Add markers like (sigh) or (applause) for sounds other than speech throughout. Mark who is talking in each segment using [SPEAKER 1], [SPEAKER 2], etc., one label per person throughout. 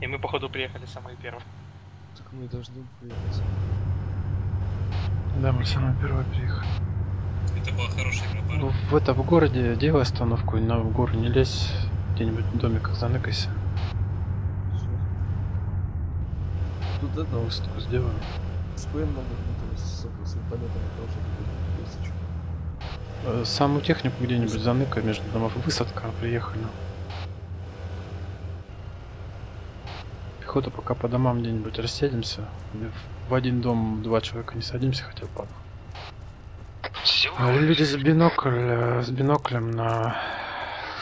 [SPEAKER 1] И мы, походу, приехали самые первые.
[SPEAKER 2] Так мы должны приехать.
[SPEAKER 3] Да, мы самые первые приехали.
[SPEAKER 4] Это была хорошая игра,
[SPEAKER 3] Ну, в это, в городе делай остановку, на в гору не лезь, где-нибудь в домиках заныкайся.
[SPEAKER 2] Тут это
[SPEAKER 3] На высадку сделаем.
[SPEAKER 2] СПН то есть с, с вертолетами тоже будет тысячу.
[SPEAKER 3] Саму технику где-нибудь заныкай между домов. Высадка, приехали. Пехота пока по домам где-нибудь рассядемся. В один дом два человека не садимся, хотя бы. А люди с бинокль, с биноклем на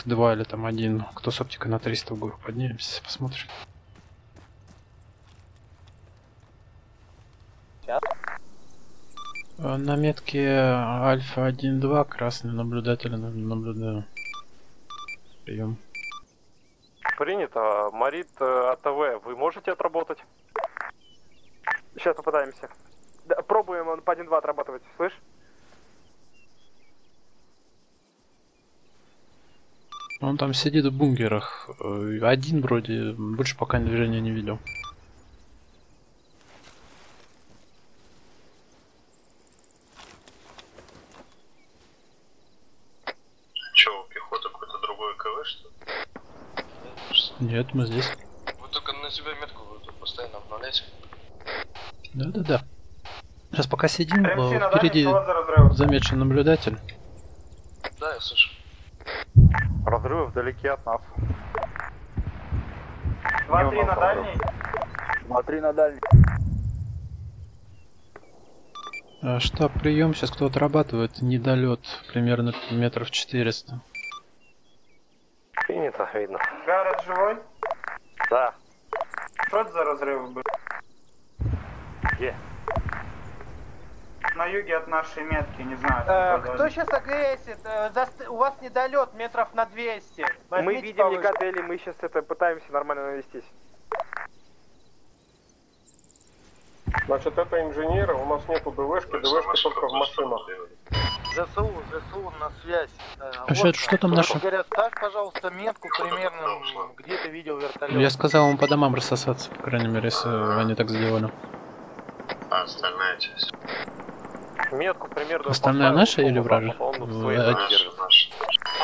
[SPEAKER 3] два или там один. Кто с оптикой на 300 в гору поднимемся, посмотрим. Э, На метке Альфа 1-2 красный наблюдатель на- наблюдаю. Прием.
[SPEAKER 5] Принято. Марит э, АТВ, вы можете отработать?
[SPEAKER 6] Сейчас попытаемся. Да, пробуем он по 1-2 отрабатывать, слышь?
[SPEAKER 3] Он там сидит в бункерах. Э, Один вроде, больше пока движения не видел.
[SPEAKER 4] Че, у пехоты какой-то другой КВ, что ли?
[SPEAKER 3] Нет, мы здесь.
[SPEAKER 4] Вы только на себя метку вы тут постоянно обновляете.
[SPEAKER 3] Да-да-да. Сейчас пока сидим,
[SPEAKER 6] МС
[SPEAKER 3] э, впереди замечен наблюдатель.
[SPEAKER 4] Да, я слышу.
[SPEAKER 5] Разрывы вдалеке от нас.
[SPEAKER 6] 2-3 на дальний.
[SPEAKER 5] Смотри на дальний.
[SPEAKER 3] Штаб, прием, сейчас кто отрабатывает недолет, примерно метров 400.
[SPEAKER 5] Принято, видно.
[SPEAKER 6] Гаррет живой?
[SPEAKER 5] Да.
[SPEAKER 6] Что это за разрывы были?
[SPEAKER 5] Где?
[SPEAKER 6] На юге от нашей метки, не знаю.
[SPEAKER 7] Э, кто сейчас агрессит? Э, заст- У вас недолет метров на 200.
[SPEAKER 6] Мы
[SPEAKER 7] Возьмите
[SPEAKER 6] видим
[SPEAKER 7] повыше.
[SPEAKER 6] Никотели, мы сейчас это пытаемся нормально навестись.
[SPEAKER 8] Значит, это инженеры, у нас нету ДВшки, ДВшки только в машинах.
[SPEAKER 9] ЗСУ, ЗСУ на связь. Э,
[SPEAKER 3] А что- что там наши?
[SPEAKER 9] Говорят, ставь, пожалуйста, метку примерно, где ты видел вертолет.
[SPEAKER 3] Я сказал им по домам рассосаться, по крайней мере, если они так сделали.
[SPEAKER 4] А остальная часть?
[SPEAKER 5] Метку примерно.
[SPEAKER 3] Остальная наша или вражья?
[SPEAKER 5] В
[SPEAKER 3] Э.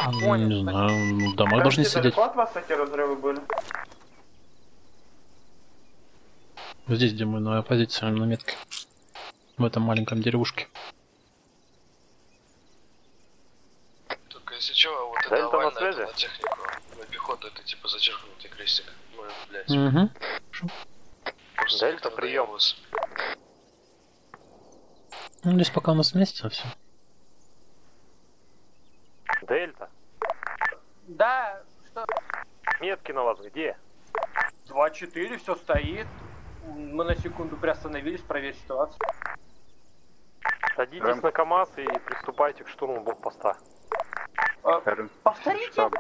[SPEAKER 9] А,
[SPEAKER 3] Не знаю, домой должны сидеть.
[SPEAKER 6] от вас эти разрывы были?
[SPEAKER 3] Здесь, где мы на позиции на метке. В этом маленьком деревушке.
[SPEAKER 4] Только если чего, вот это
[SPEAKER 5] Дельта на связи?
[SPEAKER 4] на технику. На пехоту это типа зачеркнутый крестик. Ну, блядь.
[SPEAKER 3] Угу.
[SPEAKER 4] Просто
[SPEAKER 5] Дельта, прием.
[SPEAKER 4] вас-
[SPEAKER 3] Ну, здесь пока у нас вместе все.
[SPEAKER 5] Дельта.
[SPEAKER 7] Да, что?
[SPEAKER 5] Метки на вас где?
[SPEAKER 7] 2-4, все стоит. Мы на секунду приостановились, проверить ситуацию.
[SPEAKER 5] Садитесь на КАМАЗ и приступайте к штурму блокпоста.
[SPEAKER 7] Повторите.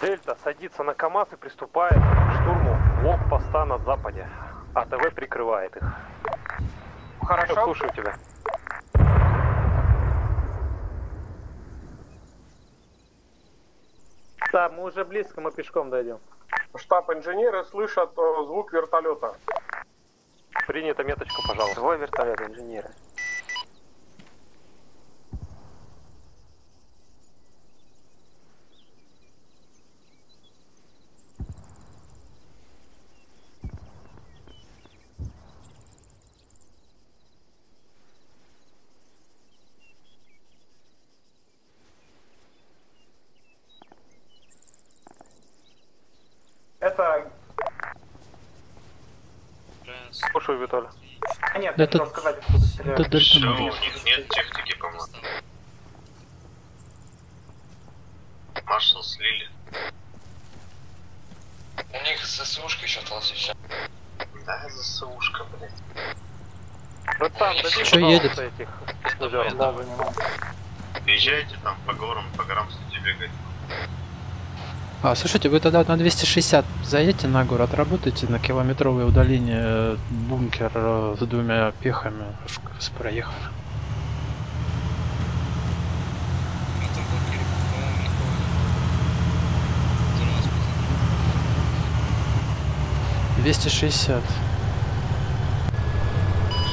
[SPEAKER 5] Дельта садится на КАМАЗ и приступает к штурму блокпоста на западе. АТВ прикрывает их.
[SPEAKER 7] Хорошо.
[SPEAKER 5] Слушаю тебя.
[SPEAKER 6] Да, мы уже близко, мы пешком дойдем.
[SPEAKER 8] Штаб инженеры слышат э, звук вертолета.
[SPEAKER 5] Принята меточка, пожалуйста.
[SPEAKER 6] Свой вертолет, инженеры. Это...
[SPEAKER 5] Слушаю, Виталий.
[SPEAKER 6] А нет,
[SPEAKER 3] Да это-
[SPEAKER 6] сказать, откуда стреляют.
[SPEAKER 4] Все, у них нет техники, по-моему. Маршал слили. У них ЗСУшка еще осталась еще. Да, ЗСУшка, блядь.
[SPEAKER 5] Братан, дадим, пожалуйста,
[SPEAKER 3] едет?
[SPEAKER 5] этих
[SPEAKER 4] Да,
[SPEAKER 5] снайперов.
[SPEAKER 4] да, Езжайте там по горам, по горам кстати, бегать.
[SPEAKER 3] А, слушайте, вы тогда на 260 заедьте на гору, отработайте на километровое удаление э, бункер э, с двумя пехами. Раз проехали.
[SPEAKER 4] Там блокируют, по-моему, никого нет. За раз
[SPEAKER 3] 260.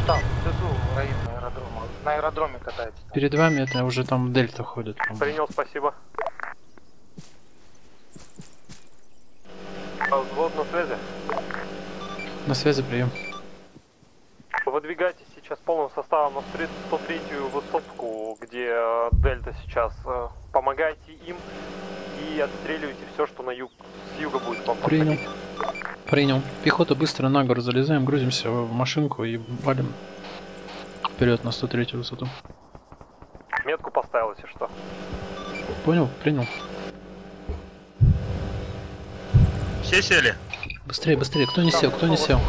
[SPEAKER 10] Штаб, внизу в районе аэродрома. На аэродроме катается.
[SPEAKER 3] Перед вами это уже там дельта ходит.
[SPEAKER 5] Принял, спасибо. А, Взвод на связи.
[SPEAKER 3] На связи прием.
[SPEAKER 5] Выдвигайтесь сейчас полным составом на 103-ю высотку, где э, Дельта сейчас. Э, Помогайте им и отстреливайте все, что на юг, с юга будет вам
[SPEAKER 3] Принял.
[SPEAKER 5] подходить.
[SPEAKER 3] Принял. Пехота быстро на гору залезаем, грузимся в машинку и валим вперед на 103 высоту.
[SPEAKER 5] Метку поставил, если что.
[SPEAKER 3] Понял? Принял.
[SPEAKER 11] Все сели?
[SPEAKER 3] Быстрее, быстрее. Кто не сел, кто не сел?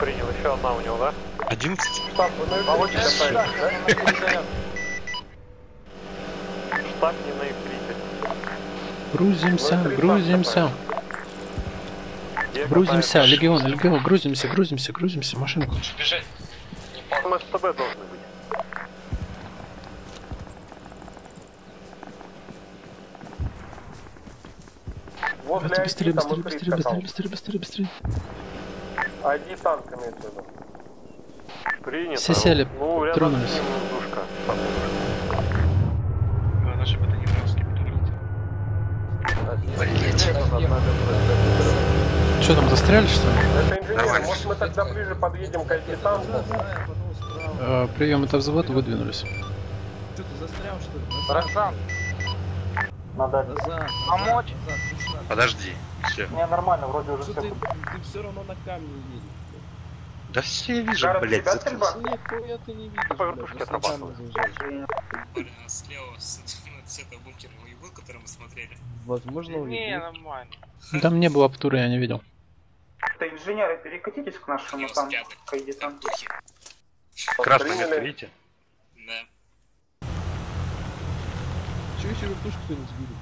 [SPEAKER 5] Принял, еще одна у него, да?
[SPEAKER 11] 11?
[SPEAKER 8] Штаб, вы на
[SPEAKER 5] Володя,
[SPEAKER 8] катаетесь,
[SPEAKER 5] Штаб не на.
[SPEAKER 3] Грузимся, грузимся. Грузимся, легион, легион, грузимся, грузимся, грузимся, машинку.
[SPEAKER 4] Бежать.
[SPEAKER 5] Мы с тобой должны быть.
[SPEAKER 8] Возле
[SPEAKER 3] Давайте быстрее, быстрее, быстрее, быстрее, быстрее, быстрее, быстрее.
[SPEAKER 8] ID танк имеется в виду.
[SPEAKER 5] Принято.
[SPEAKER 3] Все сели,
[SPEAKER 5] ну, рядом
[SPEAKER 3] тронулись.
[SPEAKER 5] душка.
[SPEAKER 1] Подвигайте.
[SPEAKER 3] Что там, застряли что ли?
[SPEAKER 8] Это инженер, может мы тогда ближе подъедем к танку?
[SPEAKER 3] Э, прием, это взвод, выдвинулись.
[SPEAKER 2] Что ты застрял, что ли?
[SPEAKER 10] Роксан.
[SPEAKER 2] Назад.
[SPEAKER 10] Помочь?
[SPEAKER 11] Подожди. Все.
[SPEAKER 10] не нормально, вроде уже
[SPEAKER 2] Что
[SPEAKER 10] все.
[SPEAKER 2] ты, ты все равно на камне едешь.
[SPEAKER 11] Да все я вижу,
[SPEAKER 8] Гаррет,
[SPEAKER 11] блядь, заткнись.
[SPEAKER 8] стрельба?
[SPEAKER 2] Нихуя ты не видишь. Блядь, на камне заезжаешь.
[SPEAKER 12] слева с, (laughs) с этого бункерного угла, который мы смотрели.
[SPEAKER 2] Возможно,
[SPEAKER 1] Не,
[SPEAKER 2] увидеть.
[SPEAKER 1] нормально.
[SPEAKER 3] Там не было аптуры, я не видел.
[SPEAKER 10] Это инженеры, перекатитесь к нашему там, к там.
[SPEAKER 8] Приняли.
[SPEAKER 11] место, видите?
[SPEAKER 12] Да.
[SPEAKER 2] Че еще вертушку не сбили?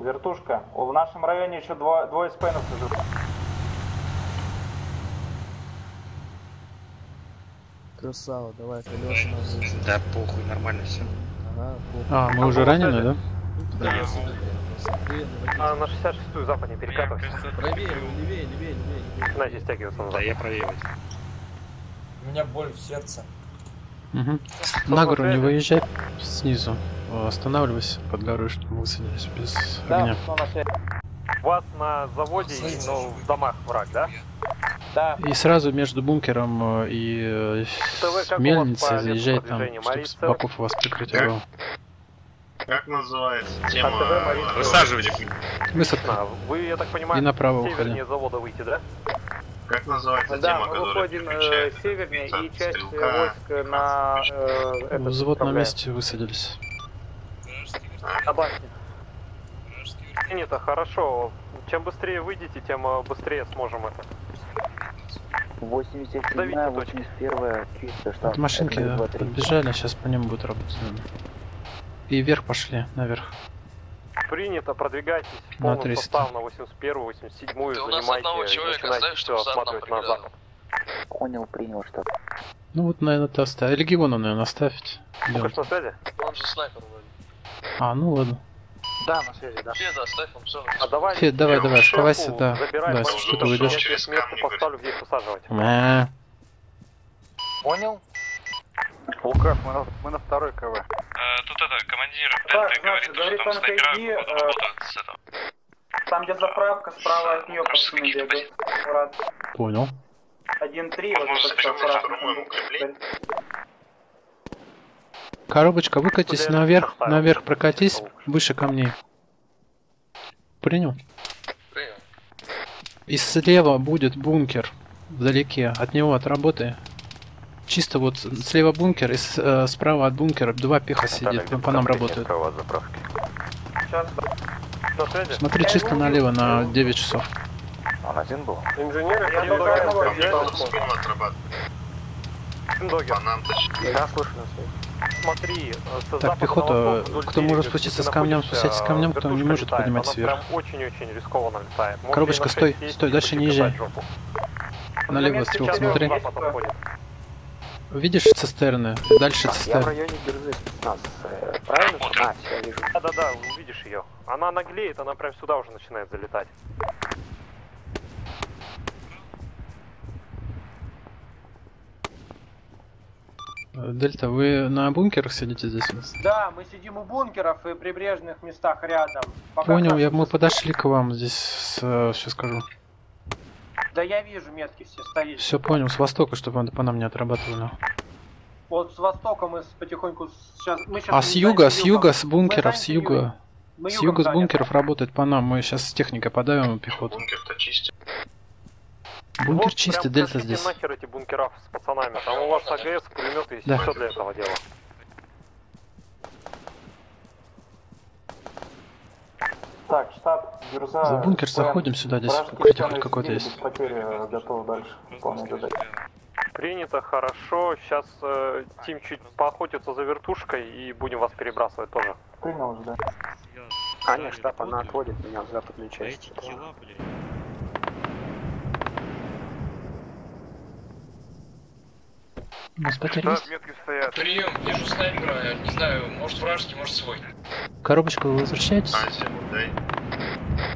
[SPEAKER 10] Вертушка. В нашем районе еще два, двое спенов живут.
[SPEAKER 2] Красава, давай, колеса вынесем.
[SPEAKER 11] Да похуй, нормально все.
[SPEAKER 2] Ага, похуй.
[SPEAKER 3] А, мы уже ранены, да?
[SPEAKER 2] Красоты,
[SPEAKER 5] А на 66-ю западнее перекатывайся.
[SPEAKER 2] Правее, левее, левее, левее, левее.
[SPEAKER 5] Начинайте стягиваться
[SPEAKER 11] Да
[SPEAKER 5] назад.
[SPEAKER 11] я правее.
[SPEAKER 12] У меня боль в сердце.
[SPEAKER 3] Угу. На гору не выезжай снизу. Останавливайся под горой, чтобы мы высадились без огня.
[SPEAKER 10] на связи?
[SPEAKER 5] У вас на заводе и ну, в домах враг, да?
[SPEAKER 10] Да.
[SPEAKER 3] И сразу между бункером э, и э,
[SPEAKER 5] ТВ,
[SPEAKER 3] мельницей заезжай там, чтобы с боков у вас прикрытие.
[SPEAKER 4] Как называется
[SPEAKER 5] АТВ
[SPEAKER 4] тема?
[SPEAKER 5] Марий цел.
[SPEAKER 11] Высаживайте.
[SPEAKER 3] Высадка.
[SPEAKER 5] А, Вы, я так понимаю,
[SPEAKER 3] И направо
[SPEAKER 5] севернее
[SPEAKER 3] уходим.
[SPEAKER 5] завода выйти, да?
[SPEAKER 4] Как называется
[SPEAKER 10] Да,
[SPEAKER 4] тема,
[SPEAKER 10] мы выходим э, севернее и часть
[SPEAKER 4] стрелка,
[SPEAKER 10] э, войск на э, этот
[SPEAKER 3] Взвод на месте высадились.
[SPEAKER 10] На башне.
[SPEAKER 12] вертолет.
[SPEAKER 5] Принято, хорошо. Чем быстрее выйдете, тем э, быстрее сможем это.
[SPEAKER 10] 87
[SPEAKER 5] Давите точки.
[SPEAKER 10] 81 чисто штаб.
[SPEAKER 3] Вот машинки да, подбежали, сейчас по ним будет работать. И вверх пошли, наверх.
[SPEAKER 5] Принято, продвигайтесь
[SPEAKER 3] На
[SPEAKER 5] полным
[SPEAKER 3] 300.
[SPEAKER 5] составом на 81 87
[SPEAKER 4] Ты у нас одного человека
[SPEAKER 5] начинайте все
[SPEAKER 4] сам нам
[SPEAKER 5] осматривать на запад.
[SPEAKER 10] Понял, принял штаб.
[SPEAKER 3] Ну вот, наверное, ты оставь. Легиона, наверное, оставить. Идем.
[SPEAKER 5] Лукаш на связи?
[SPEAKER 4] Он же снайпер вроде.
[SPEAKER 3] А, ну ладно.
[SPEAKER 10] Да, на связи, да.
[SPEAKER 4] Феда, оставь, он все.
[SPEAKER 5] А давай,
[SPEAKER 3] Фед, давай, давай, оставайся, да.
[SPEAKER 5] забирай
[SPEAKER 3] Да, если что-то
[SPEAKER 5] я
[SPEAKER 3] уйдешь.
[SPEAKER 5] тебе
[SPEAKER 4] Через
[SPEAKER 5] метку
[SPEAKER 4] камни
[SPEAKER 5] поставлю, где их высаживать.
[SPEAKER 3] Мэ.
[SPEAKER 10] Понял? Лукаш, мы на, мы на второй КВ.
[SPEAKER 12] тут это, командир
[SPEAKER 10] Так, значит, говорит он ID, э, там где заправка, справа от нее пацаны бегают.
[SPEAKER 3] Понял.
[SPEAKER 10] 1-3, вот это аккуратно.
[SPEAKER 3] Коробочка, выкатись наверх, наверх прокатись, выше камней. Принял?
[SPEAKER 4] Принял.
[SPEAKER 3] И слева будет бункер вдалеке. От него отработай. Чисто вот слева бункер и с- э, справа от бункера два пеха сидит, по, по нам работают. Смотри чисто налево на 9 часов.
[SPEAKER 5] Он один был?
[SPEAKER 8] Инженеры,
[SPEAKER 5] Я. Догер,
[SPEAKER 4] По нам точнее.
[SPEAKER 10] да, слышу на связи.
[SPEAKER 5] Смотри, э,
[SPEAKER 3] Так, пехота, кто может спуститься с камнем, спуститесь с камнем, кто не может
[SPEAKER 5] летает,
[SPEAKER 3] поднимать
[SPEAKER 5] прям очень-очень рискованно летает. Можете
[SPEAKER 3] Коробочка, стой,
[SPEAKER 5] сесть
[SPEAKER 3] стой, дальше не езжай. Налево стрелок смотри. Видишь цистерны? Дальше
[SPEAKER 5] Я в
[SPEAKER 3] цистерны.
[SPEAKER 5] районе Герзы спецназ. э, Правильно? А, все, я вижу. Да-да-да, увидишь ее. Она наглеет, она прям сюда уже начинает залетать.
[SPEAKER 3] Дельта, вы на бункерах сидите здесь?
[SPEAKER 7] Да, мы сидим у бункеров и прибрежных местах рядом. Пока
[SPEAKER 3] Понял, я, мы подошли к вам здесь, сейчас скажу.
[SPEAKER 7] Да я вижу, метки все стоит.
[SPEAKER 3] Все понял, с востока, чтобы по нам не отрабатывали.
[SPEAKER 7] Вот с востока мы потихоньку сейчас... Мы сейчас
[SPEAKER 3] А с юга, с юга, с бункеров, с
[SPEAKER 7] юга.
[SPEAKER 3] С юга с бункеров работает по нам. Мы сейчас с техникой подавим пехоту.
[SPEAKER 4] Бункер-то чистит.
[SPEAKER 3] Бункер
[SPEAKER 5] Вот
[SPEAKER 3] чистый, Дельта здесь.
[SPEAKER 5] нахер эти бункера с пацанами. Там у вас АГС, пулеметы есть,
[SPEAKER 3] Да.
[SPEAKER 5] все для этого дела.
[SPEAKER 10] Так, штаб, Гюрза...
[SPEAKER 3] За бункер
[SPEAKER 10] Прям
[SPEAKER 3] заходим сюда, здесь укрытие хоть какое-то есть.
[SPEAKER 10] потери, э, готовы дальше.
[SPEAKER 5] Принято, хорошо. Сейчас э, Тим чуть поохотится за вертушкой и будем вас перебрасывать тоже.
[SPEAKER 10] Принял уже, да?
[SPEAKER 5] Аня, штаб, она отводит меня в западную часть.
[SPEAKER 12] эти тела, блядь.
[SPEAKER 3] У нас потери есть?
[SPEAKER 5] метки стоят.
[SPEAKER 13] Прием, вижу снайпера, не знаю, может вражеский, может свой.
[SPEAKER 3] Коробочку вы возвращаетесь?
[SPEAKER 4] Азия, дай.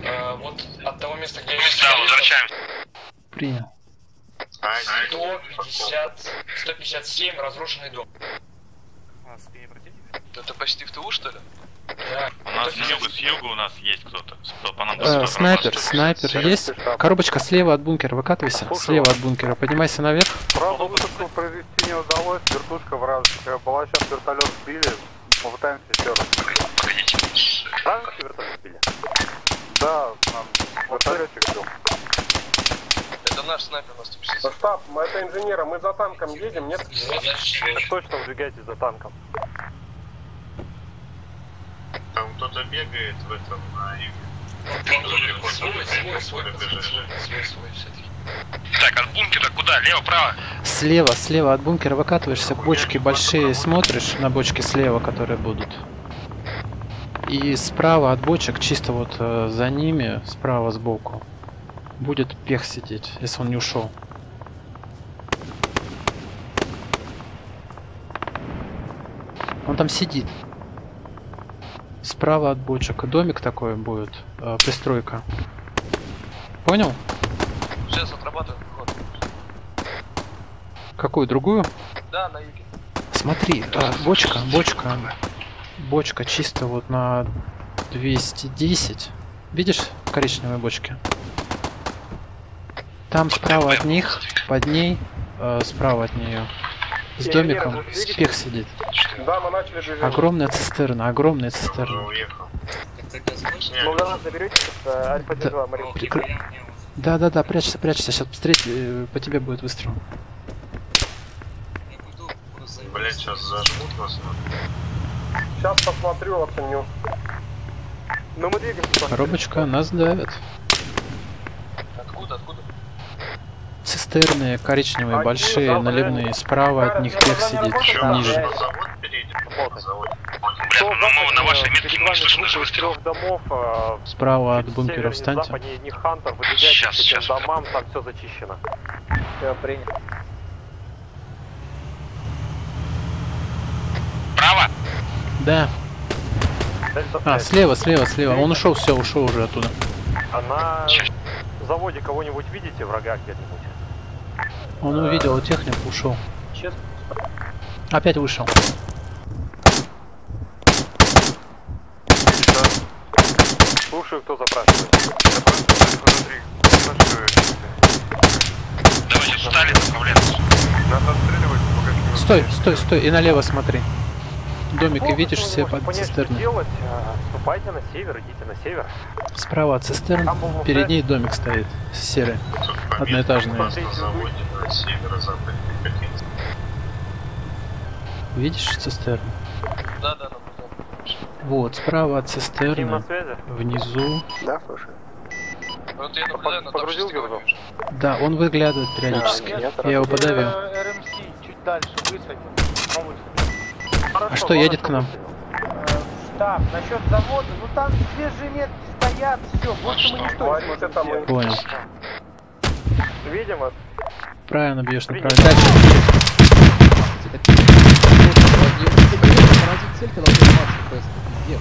[SPEAKER 13] А, вот от того места, где я
[SPEAKER 11] Да, возвращаемся.
[SPEAKER 3] Принял.
[SPEAKER 4] Азия.
[SPEAKER 13] 150, 157 разрушенный дом.
[SPEAKER 12] А, спине противника?
[SPEAKER 13] Это почти в ТУ, что ли?
[SPEAKER 11] У нас с юга, с юга у нас есть кто-то. Кто по нам
[SPEAKER 3] Э, снайпер, снайпер есть? Коробочка слева от бункера, выкатывайся. Слева от бункера, поднимайся наверх.
[SPEAKER 5] Правда, высадку произвести не удалось. Вертушка вражеская была. Сейчас вертолет сбили. Попытаемся еще раз.
[SPEAKER 11] Погодите.
[SPEAKER 5] Вражеский вертолет сбили? Да, нам вертолетчик был.
[SPEAKER 13] Это наш снайпер на 150.
[SPEAKER 8] Штаб, мы это инженера, мы за танком едем, нет?
[SPEAKER 5] Точно выдвигайтесь за танком.
[SPEAKER 4] Там кто-то бегает в этом на.
[SPEAKER 11] Так, от бункера куда? Лево, право?
[SPEAKER 3] Слева, слева от бункера выкатываешься, бочки большие смотришь на бочки слева, которые будут. И справа от бочек, чисто вот э, за ними, справа сбоку, будет пех сидеть, если он не ушел. Он там сидит. Справа от бочек домик такой будет, э, пристройка. Понял?
[SPEAKER 13] Сейчас отрабатываем ход.
[SPEAKER 3] Какую другую?
[SPEAKER 13] Да, на юге.
[SPEAKER 3] Смотри, а, бочка, бочка, бочка чисто вот на 210. Видишь коричневые бочки? Там справа от них, под ней, э, справа от нее, с домиком, спех сидит.
[SPEAKER 8] Да, мы начали движение.
[SPEAKER 3] Огромная цистерна, огромная цистерна.
[SPEAKER 5] Ну, до нас доберетесь, Альфа
[SPEAKER 3] Да.
[SPEAKER 5] 2, Марин.
[SPEAKER 3] Прикр- Да, да, да, прячься, прячься, сейчас встреть, э, по тебе будет выстрел.
[SPEAKER 4] Блять, сейчас зажмут нас.
[SPEAKER 8] Сейчас посмотрю, оценю.
[SPEAKER 5] Ну, мы двигаемся.
[SPEAKER 3] Коробочка, нас давят.
[SPEAKER 13] Откуда, откуда?
[SPEAKER 3] Цистерны коричневые, большие, наливные, справа от них пех сидит, ниже.
[SPEAKER 11] Ну на вашей метке не слышно выстрелов.
[SPEAKER 5] домов, а,
[SPEAKER 3] Справа от
[SPEAKER 5] севернее,
[SPEAKER 3] встаньте.
[SPEAKER 5] этим
[SPEAKER 11] щас.
[SPEAKER 5] домам, там все зачищено. Все, принято.
[SPEAKER 11] Право?
[SPEAKER 3] Да. А, слева, слева, слева. Он ушел, все, ушел уже оттуда.
[SPEAKER 5] А на заводе кого-нибудь видите, врага где-нибудь?
[SPEAKER 3] Он увидел технику, ушел.
[SPEAKER 7] Честно.
[SPEAKER 3] Опять вышел.
[SPEAKER 5] Слушаю, кто запрашивает.
[SPEAKER 11] Давай сейчас стали направляться.
[SPEAKER 5] Надо отстреливать, пока
[SPEAKER 3] Стой, стой, стой, и налево смотри. Домик, и видишь все под цистерной.
[SPEAKER 5] делать. а, Ступайте на север, идите на север.
[SPEAKER 3] Справа от цистерн, перед ней домик стоит, серый.
[SPEAKER 4] Тут на северо-западе пехотинцы.
[SPEAKER 3] Видишь цистерну?
[SPEAKER 13] Да, да, да.
[SPEAKER 3] Вот, справа от цистерны,
[SPEAKER 5] связи?
[SPEAKER 3] внизу.
[SPEAKER 5] Да, слушаю.
[SPEAKER 13] Вот я наблюдаю на
[SPEAKER 5] Погрузил
[SPEAKER 13] топ-6
[SPEAKER 5] герзу?
[SPEAKER 3] Да, он выглядывает периодически. Я его подавил.
[SPEAKER 7] РМС чуть дальше высадим. По
[SPEAKER 3] А что, едет к нам?
[SPEAKER 7] Штаб, насчет завода, ну там свежие метки стоят, все, больше мы ничто не
[SPEAKER 8] Говорите
[SPEAKER 7] сможем
[SPEAKER 8] там,
[SPEAKER 7] Правильно
[SPEAKER 3] бьешь,
[SPEAKER 5] ты
[SPEAKER 3] правильно. Дальше.
[SPEAKER 5] Тихо,
[SPEAKER 3] тихо. Поразить
[SPEAKER 14] цель, когда ты 20 FPS. Где?